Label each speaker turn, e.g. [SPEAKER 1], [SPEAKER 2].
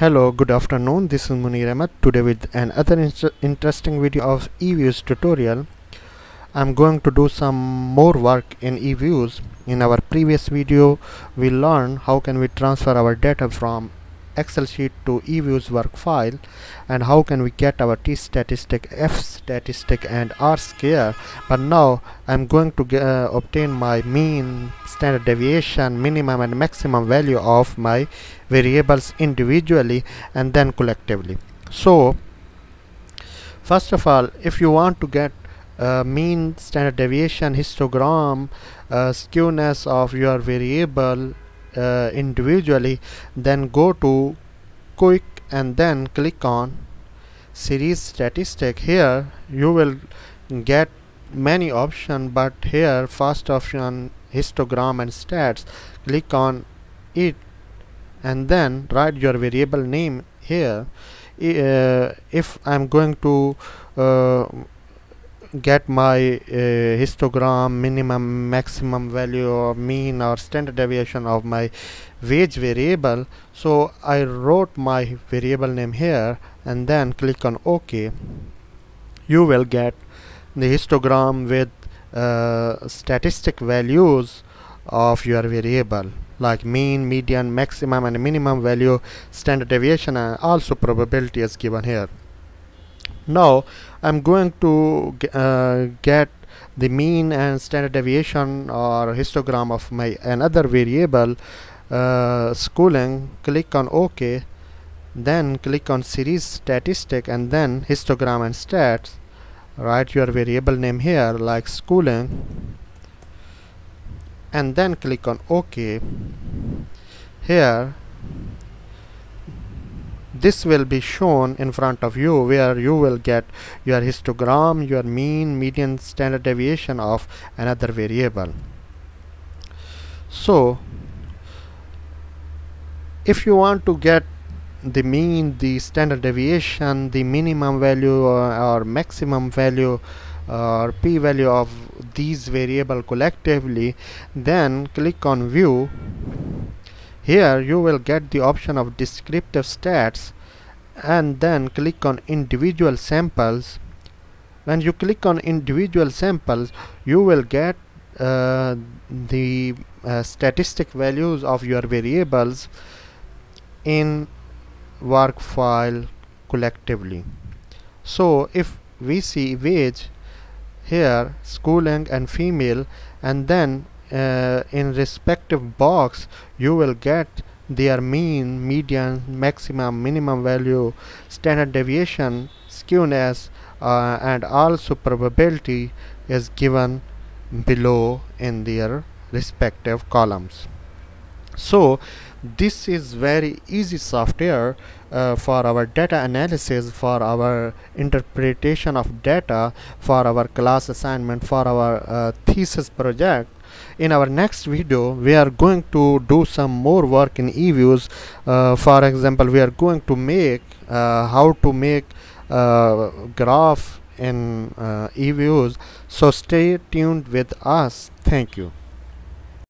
[SPEAKER 1] Hello, good afternoon. This is Munir Ahmed. Today with another inter interesting video of eViews tutorial. I'm going to do some more work in eViews. In our previous video, we learned how can we transfer our data from excel sheet to eviews work file and how can we get our t statistic f statistic and r square but now i'm going to uh, obtain my mean standard deviation minimum and maximum value of my variables individually and then collectively. So first of all if you want to get uh, mean standard deviation histogram uh, skewness of your variable uh, individually then go to quick and then click on series statistic. Here you will get many option but here first option histogram and stats. Click on it and then write your variable name here. Uh, if I'm going to uh, get my uh, histogram minimum maximum value or mean or standard deviation of my wage variable. So I wrote my variable name here and then click on OK. You will get the histogram with uh, statistic values of your variable like mean median maximum and minimum value standard deviation and also probability is given here now I'm going to uh, get the mean and standard deviation or histogram of my another variable uh, schooling click on OK then click on series statistic and then histogram and stats. Write your variable name here like schooling and then click on OK. Here this will be shown in front of you where you will get your histogram your mean median standard deviation of another variable. So if you want to get the mean the standard deviation the minimum value or, or maximum value uh, or p-value of these variable collectively then click on view here you will get the option of descriptive stats and then click on individual samples. When you click on individual samples, you will get uh, the uh, statistic values of your variables in work file collectively. So if we see wage here schooling and female and then uh, in respective box you will get their mean median maximum minimum value standard deviation skewness uh, and also probability is given below in their respective columns. So this is very easy software uh, for our data analysis for our interpretation of data for our class assignment for our uh, thesis project in our next video we are going to do some more work in eViews. Uh, for example we are going to make uh, how to make uh, graph in uh, eViews. So stay tuned with us. Thank you